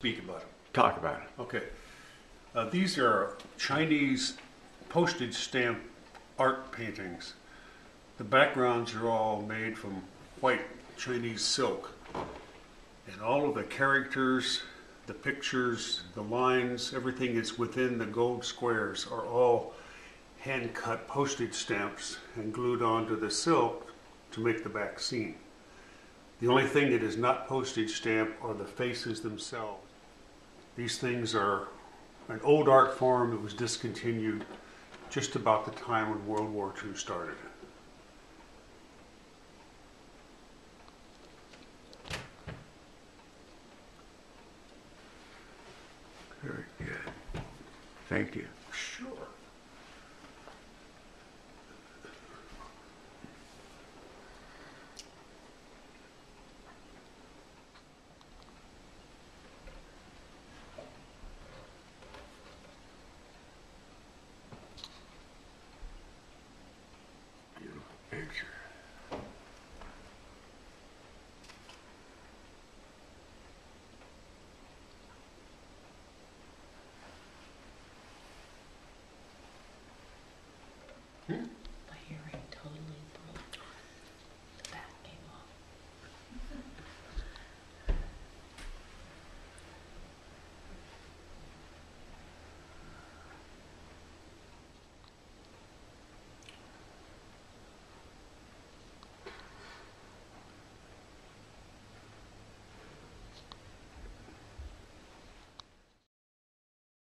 speak about them. Talk about it. Okay. Uh, these are Chinese postage stamp art paintings. The backgrounds are all made from white Chinese silk. And all of the characters, the pictures, the lines, everything that's within the gold squares are all hand cut postage stamps and glued onto the silk to make the back scene. The only thing that is not postage stamp are the faces themselves. These things are an old art form that was discontinued just about the time when World War II started. Very good. Thank you. Sure.